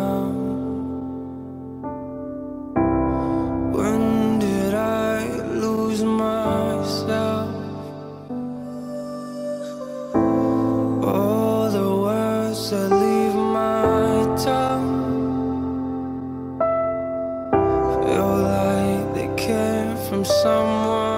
now When did I lose myself? All the words that leave my tongue Feel like they came from someone